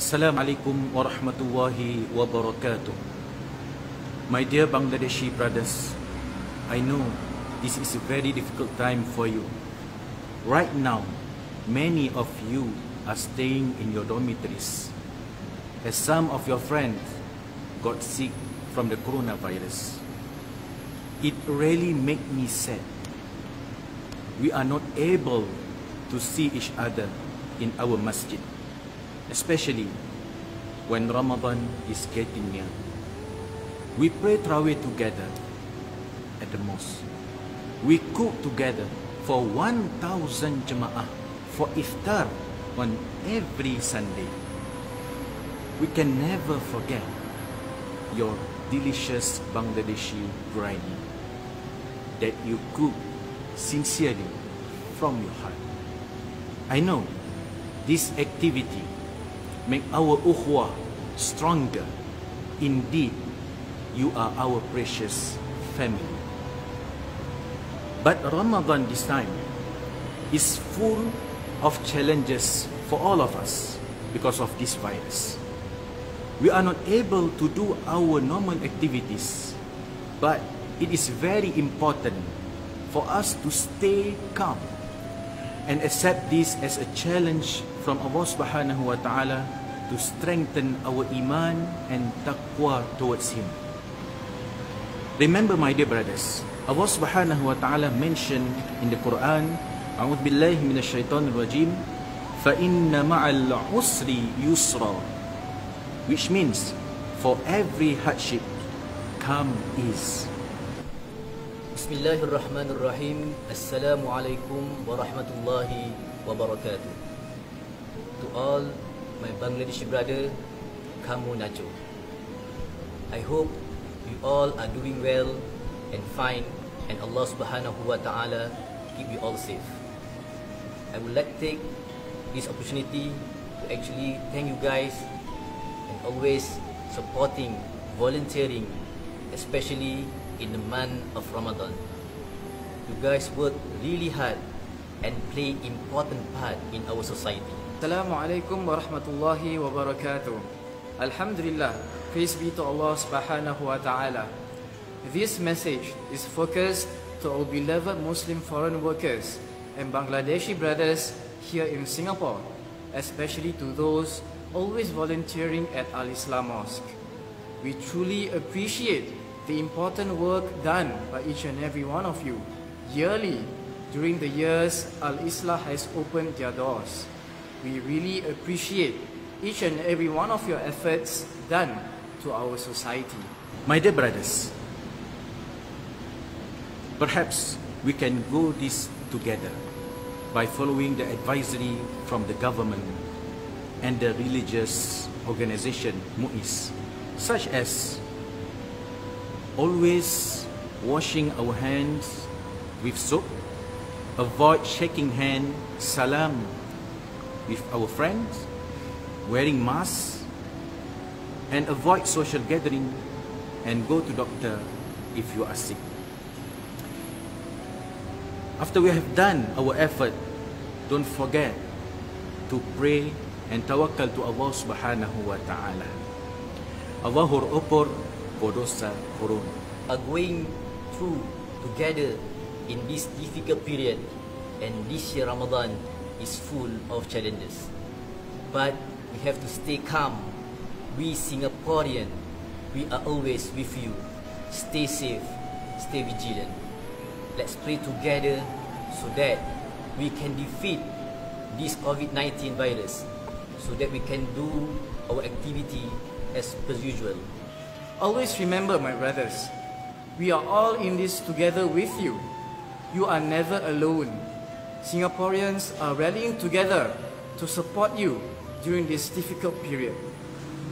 Assalamualaikum warahmatullahi wabarakatuh. My dear Bangladeshi brothers, I know this is a very difficult time for you. Right now, many of you are staying in your dormitories as some of your friends got sick from the coronavirus. It really made me sad. We are not able to see each other in our masjid especially when Ramadan is getting near. We pray Tarawih together at the mosque. We cook together for 1,000 jemaah for iftar on every Sunday. We can never forget your delicious Bangladeshi biryani that you cook sincerely from your heart. I know this activity make our ukhwah stronger. Indeed, you are our precious family. But Ramadan this time is full of challenges for all of us because of this virus. We are not able to do our normal activities, but it is very important for us to stay calm and accept this as a challenge from Allah Subhanahu wa Ta'ala to strengthen our iman and taqwa towards Him. Remember, my dear brothers, Allah Subhanahu wa Ta'ala mentioned in the Quran, "A'udhu billahi minash shaitanir rajim, fa inna ma'al usri yusra," which means for every hardship come ease. Bismillahirrahmanirrahim. Assalamualaikum warahmatullahi wabarakatuh. To all my Bangladeshi brother, kamu nacho. I hope you all are doing well and fine and Allah Subhanahu wa taala keep you all safe. I would like to take this opportunity to actually thank you guys and always supporting, volunteering, especially in the month of Ramadan. You guys work really hard and play important part in our society. Assalamualaikum warahmatullahi wabarakatuh. Alhamdulillah, praise be to Allah subhanahu wa ta'ala. This message is focused to our beloved Muslim foreign workers and Bangladeshi brothers here in Singapore, especially to those always volunteering at Al-Islam Mosque. We truly appreciate the important work done by each and every one of you yearly during the years Al-Islah has opened their doors. We really appreciate each and every one of your efforts done to our society. My dear brothers, perhaps we can go this together by following the advisory from the government and the religious organization MUIS, such as always washing our hands with soap, avoid shaking hand, salam with our friends, wearing masks, and avoid social gathering and go to doctor if you are sick. After we have done our effort, don't forget to pray and tawakkal to Allah Subhanahu wa taala. Allahur opor bodosa kurun. Are going through together in this difficult period and this year Ramadan is full of challenges. But we have to stay calm. We Singaporean, we are always with you. Stay safe, stay vigilant. Let's pray together so that we can defeat this COVID-19 virus so that we can do our activity as per usual. Always remember, my brothers, we are all in this together with you. You are never alone. Singaporeans are rallying together to support you during this difficult period.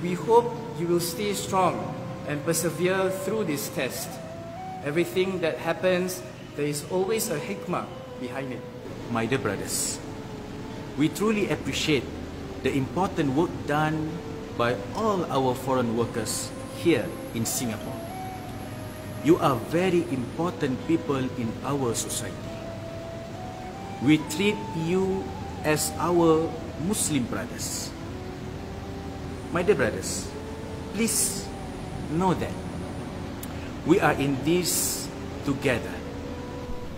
We hope you will stay strong and persevere through this test. Everything that happens, there is always a hikmah behind it. My dear brothers, we truly appreciate the important work done by all our foreign workers here in Singapore. You are very important people in our society. We treat you as our Muslim brothers. My dear brothers, please know that we are in this together.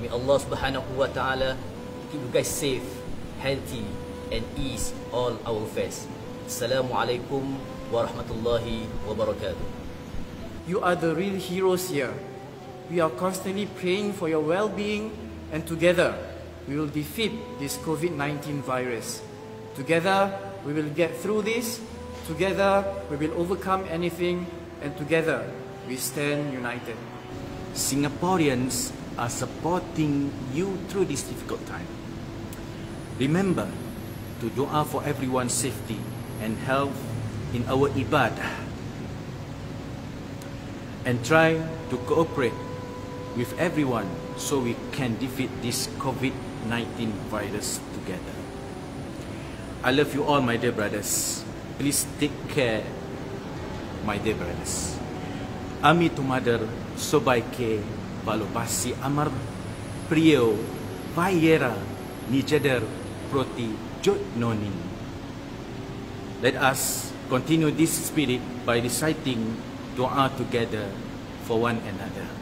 May Allah Subhanahu wa taala keep you guys safe, healthy and ease all our affairs. Assalamualaikum warahmatullahi wabarakatuh. You are the real heroes here. We are constantly praying for your well being, and together we will defeat this COVID 19 virus. Together we will get through this. Together we will overcome anything, and together we stand united. Singaporeans are supporting you through this difficult time. Remember to dua for everyone's safety and health in our ibadah. And try to cooperate with everyone so we can defeat this COVID-19 virus together. I love you all, my dear brothers. Please take care, my dear brothers. Ami tumadar sobaike balobasi amar priyo vayera nijadar proti jod noni. Let us continue this spirit by reciting dua together for one another.